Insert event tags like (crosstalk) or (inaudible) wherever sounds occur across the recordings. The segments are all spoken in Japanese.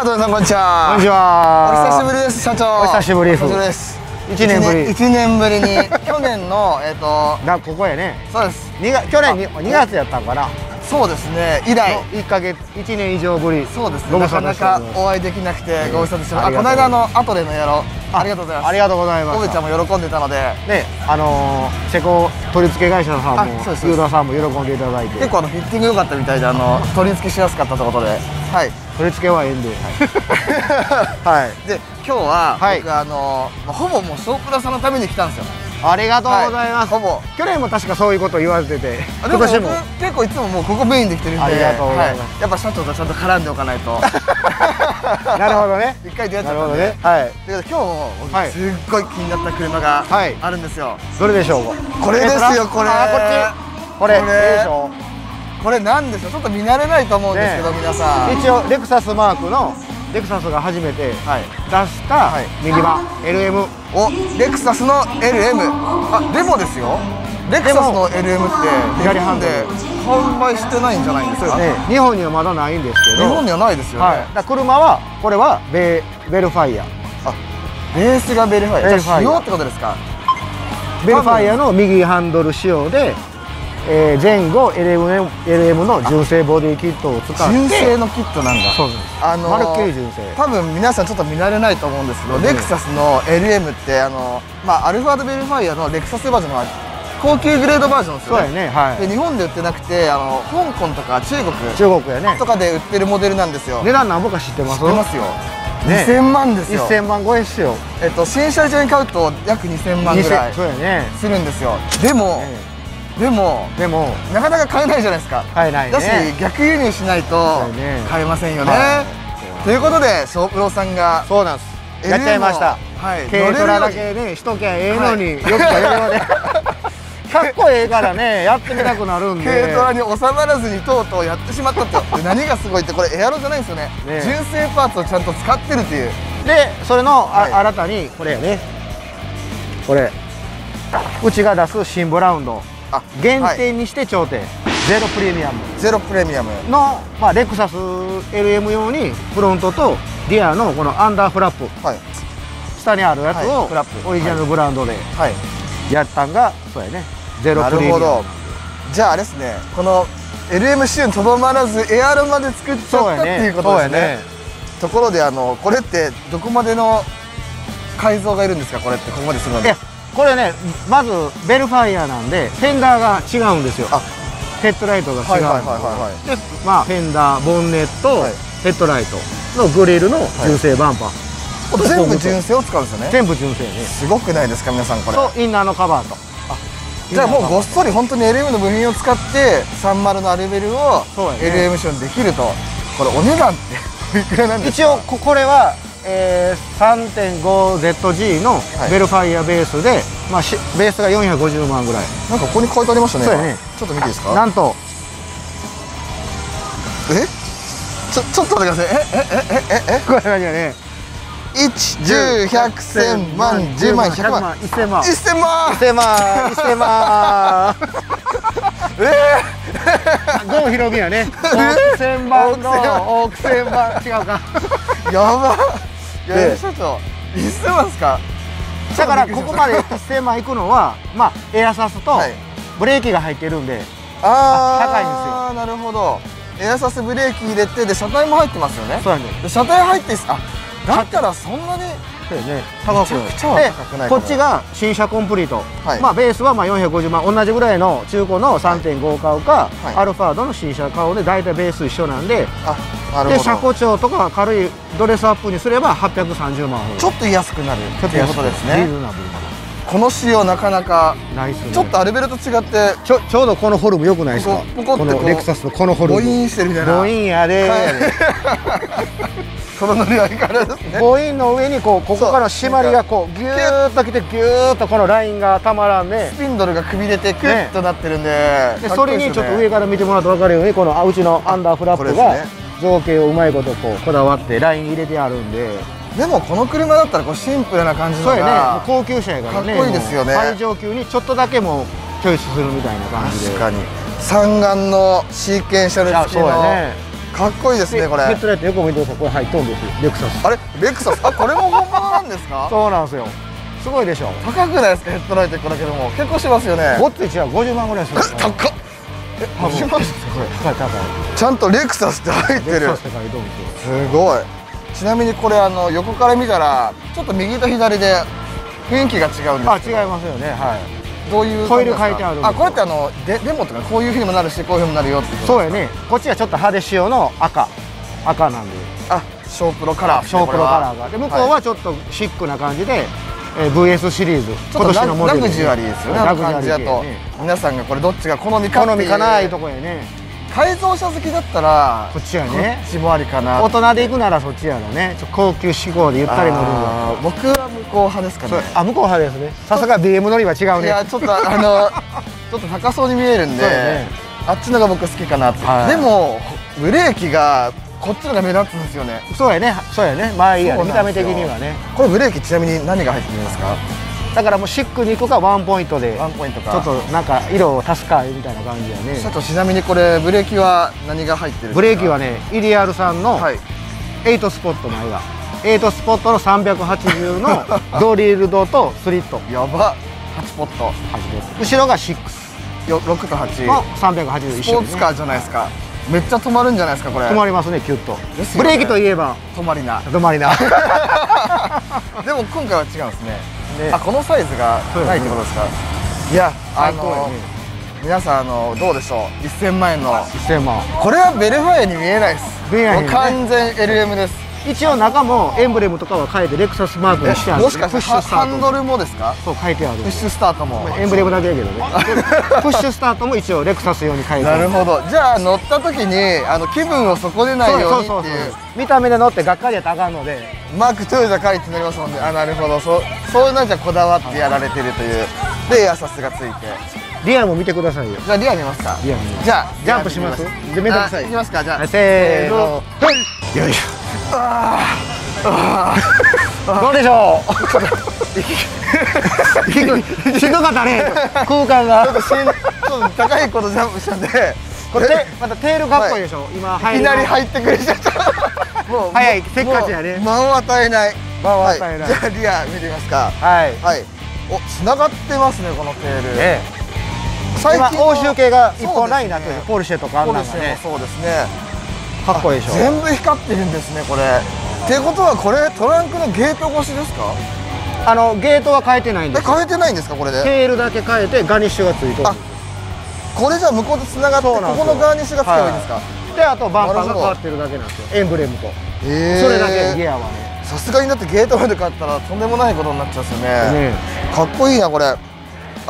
さあ、どうもさんこんにちは。こんにちは。お久しぶりです、社長。お久しぶりです。一年ぶり一年ぶりに、去年の、(laughs) えっと、だここやね。そうです。二月去年に2月やったんかな。そうですね、以来。一ヶ月一年以上ぶり。そうですね、なかなかお会いできなくて、ご無沙汰してます。あ、この間のアトレのやろう。ありがとうございます。ありがとうございます。コベちゃんも喜んでたので、ね、あのー、施工取り付け会社さんもあそうですユーザーさんも喜んでいただいて結構あのフィッティング良かったみたいで、あの取り付けしやすかったということで、はい。取り付けはええんではい、(laughs) で、今日は、はい。僕あの、まあほぼもうショープラさんのために来たんですよ。ありがとうございます、はい。ほぼ。去年も確かそういうこと言われてて今年も。結構いつももうここメインで来てるんで。ありがとうございます。はやっぱ社長とちゃんと絡んでおかないと。(laughs) なるほどね。一回出会っちゃったんで。ね。はい。ということで今日すっごい気になった車がはい。あるんですよ、どれでしょう？かこれですよこれ。あこっち。これ。これ。いいでしょこれなんでしょうちょっと見慣れないと思うんですけど、ね皆さん。一応レクサスマークのレクサスが初めてはい出したはい。ミニバン LM おレクサスの LM あでもですよ。レクサスの LM って左ハンド。ルで販売してないんじゃないんですか、ね。日本にはまだないんですけど。日本にはないですよね、はい、だ車はこれはベベルファイア。あベースがベルファイア。ベルファイア。ってことですか？ベルファイアの右ハンドル仕様で、えー前後 LM, LM の純正ボディキットを使って。純正のキットなんだ。そうです。あのーまるっきり純正。多分皆さんちょっと見慣れないと思うんですけど、うん。レクサスの LM ってあのまあアルファードベルファイアのレクサスバージョンの高級グレードバージョンですよそうやねねはで日本で売ってなくてあの香港とか中国い中国やね。とかで売ってるモデルなんですよ。値段何ぼか知ってます？知ってますよ、ね。2000万ですよ。1000万超えっすよ。えっと新車一に買うと約2000万ぐらい2000そうやね。するんですよ。でも、でもでもなかなか買えないじゃないですか。買えないね。だし逆輸入しないと買えませんよね、はということでショープロさんがそうなんです。やっちゃいました。はい軽トラだけねしときゃええのに、よくやるよね (laughs) かっこええからねやってみたくなるんで。軽トラに収まらずにとうとうやってしまったって。で何がすごいってこれエアロじゃないんですよね。ね純正パーツをちゃんと使ってるっていう。でそれのあ、はい。新たにこれやね。これ。うちが出す新ブラウンドあ限はい定にして頂点、ゼロプレミアム。ゼロプレミアム。の、まあ、レクサス LM 用にフロントとリアのこのアンダーフラップ。はい。下にあるやつはいをフラップ。オリジナルブランドではい。やったんが、そうやね。ゼロなプレミアム。るほど。じゃああれですね。この LM シューにとどまらずエアロまで作っちゃったっていうねことですね。ね。ところであのこれってどこまでの改造がいるんですか？これってここまでするのに。いやこれねまずベルファイアなんでフェンダーが違うんですよ。あヘッドライトが違うでまあフェンダーボンネット、はい。ヘッドライトのグリルの純正バンパー、全部純正を使うんですよね。全部純正ね。すごくないですか皆さんこれ。とインナーのカバーと。じゃあもうごっそり本当に LM の部品を使って30のアルベルを LM ションできると。これお値段って (laughs) おいくらなんです一応ここれは、えー、3.5ZG のはい。ベルファイアベースで、まあ、しベースが450万ぐらい。なんかここに書いてありましたねそうやね。ちょっと見ていいですか？なんと。え？ちょちょっと待ってください。ええええええ？これ何やね。1十百千万10万100万。1000万1000万。1000万。1000 (laughs) 万え郷ひろみやね。(laughs) 億千万の億千万。違うか。ー、やばで社長1000万ですか？だからここまで1000万いくのはまあエアサスとはい。ブレーキが入ってるんで、あー高いんですなるほど。エアサスブレーキ入れてで車体も入ってますよね。そうやねで車体入ってあだったらそんなにそうやね。高くで高くないかもこっちが新車コンプリート、はい。まあベースはまあ450万同じぐらいの中古の3.5買うか、はい。アルファードの新車買うで大体ベース一緒なんであで車高調とか軽いドレスアップにすれば830万ほど。ちょっと安くなる。っていうことですリーね。ズナブルこの仕様なかなかなナイスね。ちょっとアルベルと違ってちょちょうどこのフォルム良くないですか？このレクサスのこのフォルム。母音してるみたいな。母音やで、は (laughs) いこの乗り合いからですね。母音の上にこうここからの締まりがこうギューッときてギューッとこのラインがたまらんで。スピンドルがくびれてクッとなってるんででそれにちょっと上かから見てもらうと分かるようにこのあうちのアンダーフラップが造形をうまいことこうこだわってライン入れてあるんで。でもこの車だったらこうシンプルな感じのそうやね。高級車やからね。かっこいいですよね。最上級にちょっとだけもうチョイスするみたいな感じで。確かに。三眼のシーケンシャル付きの。あそうやね。かっこいいですねこれ。ヘッドライト横見てくださいこれ入っとんですよ。レクサス。あれ？レクサス？あこれも本物なんですか？そうなんですよ。すごいでしょ。高くないですか？ヘッドライト1個だけでも。結構しますよね。ごっつい違う。50万ぐらいする (laughs) 高っえ50万ですか？これ高い高いちゃんとレクサスって入ってる。すごい。ちなみにこれあの横から見たらちょっと右と左で雰囲気が違うんですあ違いますよね。はい。どういうホイール書いてあるあこれってあのデデモとかこういうふうにもなるしこういうふうにもなるよってそうやね。こっちはちょっと派手仕様の赤。赤なんで。あショープロカラーショープロカラーが。で向こうははちょっとシックな感じで、えー VS シリーズ。ちょっとララグジュアリーですよね。あラグジュアの感じだと。リー系ね皆さんがこれどっちが好みか好みかないうとこやね。改造車好きだったらこっちやね。こっちもありかな。大人で行くならそっちやろね。ちょっと高級志向でゆったり乗る僕は向こう派ですかね。あ向こう派ですね。さすが BM 乗りは違ういねやちょっとあの (laughs) ちょっと高そうに見えるんで、ね。あっちのが僕好きかなって、はい。でもブレーキがこっちのが目立つんですよね。そうやね。そうやね。まあいいやね。見た目的にはね。これブレーキちなみに何が入ってるんですか？だからもうシックに行くかワンポイントで。ワンポイントか。ちょっとなんか色を足すかみたいな感じやね。社長ちなみにこれブレーキは何が入ってるんですか？ブレーキはねイディアルさんのはい。8スポット前が8スポットの380の (laughs) ドリルドとスリット。やば。8ポット。後ろが6よ6と8の380一緒ですね。スポーツカーじゃないですかめっちゃ止まるんじゃないですかこれ。止まりますねキュッと。ね。ブレーキといえば。止まりな。止まりな。(laughs) でも今回は違うんですね。ね。あこのサイズがないってことですか？いやあの皆さんあのどうでしょう？1000万円の。1000万。これはベルファイアに見えないです。ね。完全 LM です一応中もエンブレムとかは変えてレクサスマークにしてあるもしかしてハンドルもですか？そう書いてある。プッシュスタートも。エンブレムだけやけどね。プッシュスタートも一応レクサス用に変えてあなるほど。じゃあ乗った時にあの気分を損ねないようにってそうそうそういう。見た目で乗ってがっかりやったらあかんので。マーク2じゃ書いてなりますもんね。あなるほど。そうそういうのじゃこだわってやられてるという。でエアサスがついて。リアも見てくださいよ。じゃあリア見ますか。リア見じゃあジャンプします？じゃあめんどくさいあいきますかじゃあはいせーの。せよいしょどうでしょう？し (laughs) んどかったね空間がちょっとしんちょっと高いことジャンプしたんでこれでまたテールかっこいいでしょ、今いきなりっ入ってくれちゃったもう早いせっかちやね間を与えない間を与えないはい、じゃあリア見てみますかはいはいお繋がってますねこのテール、ね最近欧州系が一本ラインになってるポルシェとかあんポルシェもなんがねそうですねかっこいいでしょ。全部光ってるんですねこれ。ってことはこれトランクのゲート越しですか？あのゲートは変えてないんです変えてないんですかこれで？テールだけ変えてガニッシュがついてる。あこれじゃあ向こうと繋がってここのガーニッシュがつけばいいんですか、であとバンパーが変わってるだけなんですよ。エンブレムと、えー。それだけギアはね。さすがにだってゲートまで買ったらとんでもないことになっちゃうんですよね。ねかっこいいなこれ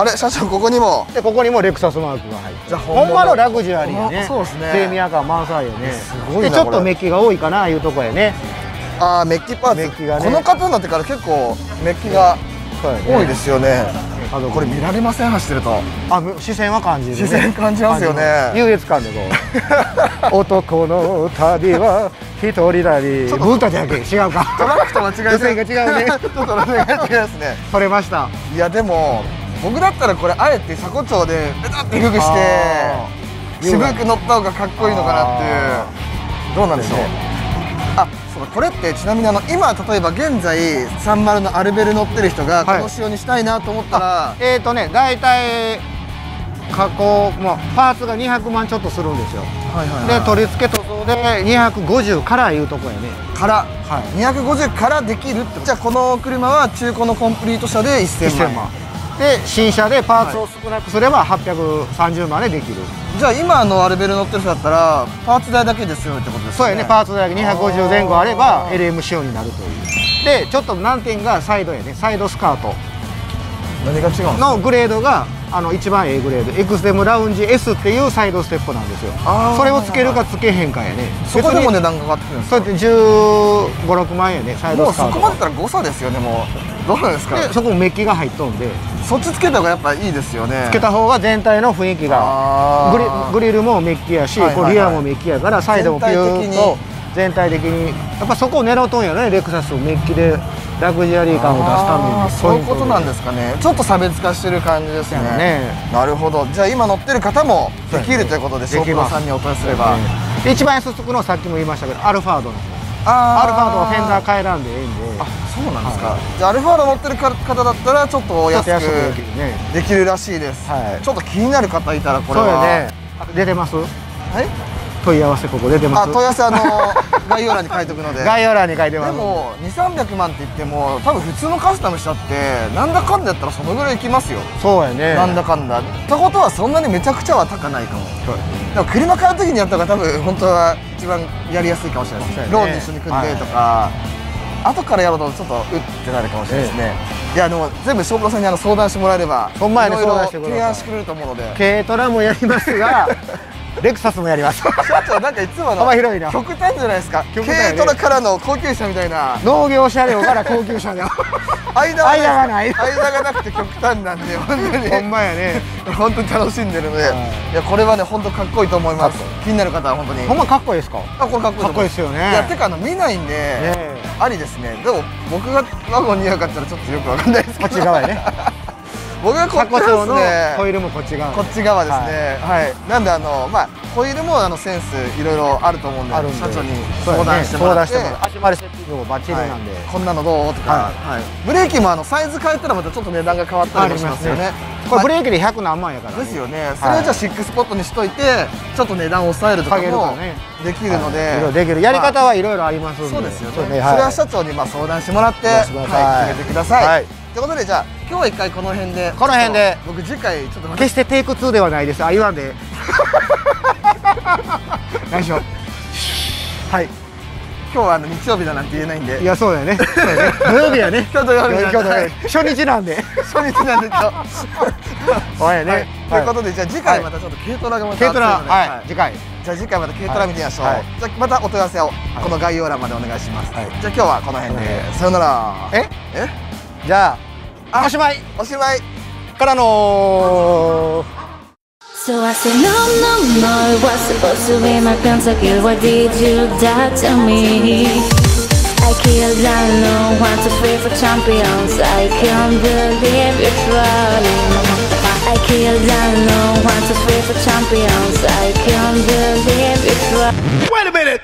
あれ社長ここにも？でここにもレクサスマークが入ってじゃあほんまのラグジュアリーやね。そうですね。プレミア感満載やね。すごいなでちょっことれ。メッキが多いかないうとこやね。ああメッキパーツ。メッキがね。この方になってから結構メッキが多いですよね。あのこれ見られません走ってるとあむ視線は感じる、ね、視線感じますよね。優越感でこう。(laughs) 男の旅は一人旅。ちょっとブータじゃけ？違うか。トラックと間違えて路線が違うね。(laughs) ちょっと路線が違いますね。取れました。いやでも僕だったらこれあえて車庫町でペタって。低くして渋く乗った方がかっこいいのかなっていう。どうなんでしょう？あそうだこれってちなみにあの今例えば現在30のアルベル乗ってる人がこはい。の仕様にしたいなと思ったら、えーとね大体加工、まあ、パーツが200万ちょっとするんですよ。はいはいで取り付け塗装で250からいうとこやね。から、はい。250からできるってじゃあこの車は中古のコンプリート車で1000万。1000万で新車でパーツを少なくすれば830万でできる、じゃあ今のアルベル乗ってる人だったらパーツ代だけで済むってことですよね？そうやね。パーツだけ250前後あれば LM 仕様になるという。でちょっと難点がサイドやね。サイドスカート。何が違うのグレードがあの一番 A グレード。エクステムラウンジ S っていうサイドステップなんですよ。それをつけるかつけへんかやね。そこでも値段がかかってくるんですそうやって1 5 6万円やねサイもうドスカートそこまでだったら誤差ですよねもう。どうなんですか？でそこもメッキが入っとんでそっちつけた方がやっぱいいですよね。つけた方が全体の雰囲気が。あグリーグリルもメッキやし、はいはいはい。こうリアもメッキやからサイドもピューッと全体的に。やっぱそこを狙うとんやねレクサスをメッキでラグジュアリー感を出すために。そういうことなんでですかね。ちょっと差別化してる感じですね。ね。なるほど。じゃあ今乗ってる方もできるということでショープロできます。さんにお問いすれば、一番安つくのはさっきも言いましたけどアルファードのあアルファードはフェンダー変えらんでええんで。あそうなんですか、じゃあアルファード乗ってるか方だったらちょっと安くできるらしいです、はい。ちょっと気になる方いたらこれは。よね。出てます？はい問い合わせここ出てます？あ問い合わせあの (laughs) 概要欄に書いておくので。概要欄に書いてでます。も2300万って言っても多分普通のカスタムしたってなんだかんだやったらそのぐらいいきますよ、そうやね。なんだかんだ。ってことはそんなにめちゃくちゃは高ないかも。そうでも車買う時にやった方が多分本当は一番やりやすいかもしれないね。ローンに一緒に組んでとか、後からやるとちょっとうってなるかもしれないですね、いやでも全部翔太さんにあの相談してもらえればほんまやね相談してください提案してくれると思うので。軽トラもやりますがレクサスもやります。(laughs) 社長なんかいつもあの幅広いな。極端じゃないですか。ね。軽トラからの高級車みたいな。農業車両から高級車両。間は間がない。間がなくて極端なんで本当に。ほんまやね。本当に楽しんでるので、はい。い、やこれはね本当かっこいいと思います。気になる方は本当に。ほんまかっこいいですか？あこれかっこいいかっこいいですよね。いやてかあの見ないんで、えありですね。でも僕がワゴン似合うかったらちょっとよくわかんないですけど。こっち側ね。僕がこっち側ですね。ホイールもこっち側。こっち側ですね。はい、なんであのまあホイールもあのセンスいろいろあると思うんであるんで。社長に相談してもらって。相談してもらって。足回りセッティングもバッチリなんで、はい。こんなのどう？とか、ははいブレーキもあのサイズ変えたらまたちょっと値段が変わったりもしますよね。これブレレーキで100何万やから、ですよね。それをじゃあ6スポットにしといてちょっと値段を抑えるとかもね。できるので、はい。できるやり方はいろいろありますんで、そうですよね。それは社長にまあ相談してもらって、はい決めてください、はいということでじゃあ今日は一回この辺で。この辺で。僕次回ちょっと。決してテイク2ではないです。あ言わんで。何しよはい。今日はあの日曜日だなんて言えないんで。ういやそうだよね。ね。土曜日やね。(laughs) 今日土曜日なんで。今日土曜日。初日なんで。初日なんで今日。(laughs) おいね、はい、ということでじゃあ次回またちょっと軽トラがまた軽トラ。はい、次回。じゃあ次回また軽トラ見てみましょう、はい。じゃあまたお問い合わせをこの概要欄までお願いします、はい。じゃあ今日はこの辺で、さよなら。え？え？じゃあおしまいおしまいからの So I said, no, no, no, it was supposed to be my pentakill. Why did you die to me? I killed down no one to free for champions. I can't believe you're trying. I killed down no one to free for champions. I can't believe you're trying. Wait a minute